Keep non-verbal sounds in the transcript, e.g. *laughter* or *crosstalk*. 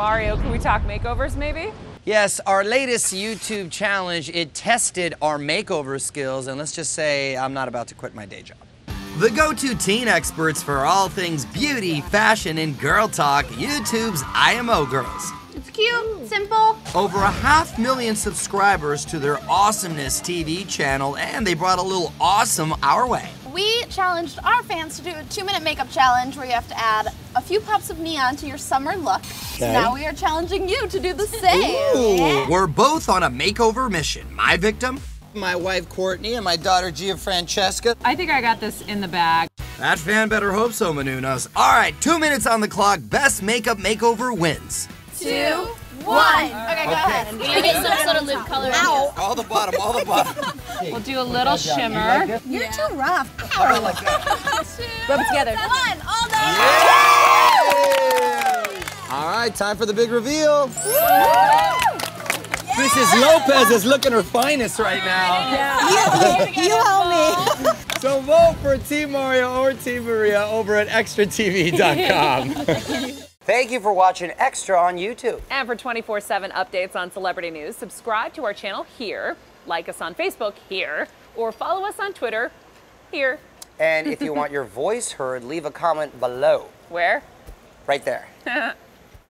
Mario, can we talk makeovers maybe? Yes, our latest YouTube challenge, it tested our makeover skills, and let's just say I'm not about to quit my day job. The go-to teen experts for all things beauty, fashion, and girl talk, YouTube's IMO Girls. It's cute, simple. Over a half million subscribers to their Awesomeness TV channel, and they brought a little awesome our way. We challenged our fans to do a two minute makeup challenge where you have to add a few pops of neon to your summer look. So now we are challenging you to do the same. Ooh, We're both on a makeover mission. My victim, my wife Courtney, and my daughter Gia Francesca. I think I got this in the bag. That fan better hope so, Menounos. All right, two minutes on the clock. Best makeup makeover wins. Two, one. Okay, go ahead. Maybe some sort of lip color. Ow. All the bottom, all the bottom. *laughs* We'll do a little shimmer. You're too rough. Rub it together. One, all day. All right, time for the big reveal. Mrs. Lopez is looking her finest right now. You help me. So vote for Team Mario or Team Maria over at extratv.com. *laughs* Thank you for watching Extra on YouTube. And for 24 7 updates on celebrity news, subscribe to our channel here, like us on Facebook here, or follow us on Twitter here. And if you want your *laughs* voice heard, leave a comment below, Where? right there. *laughs*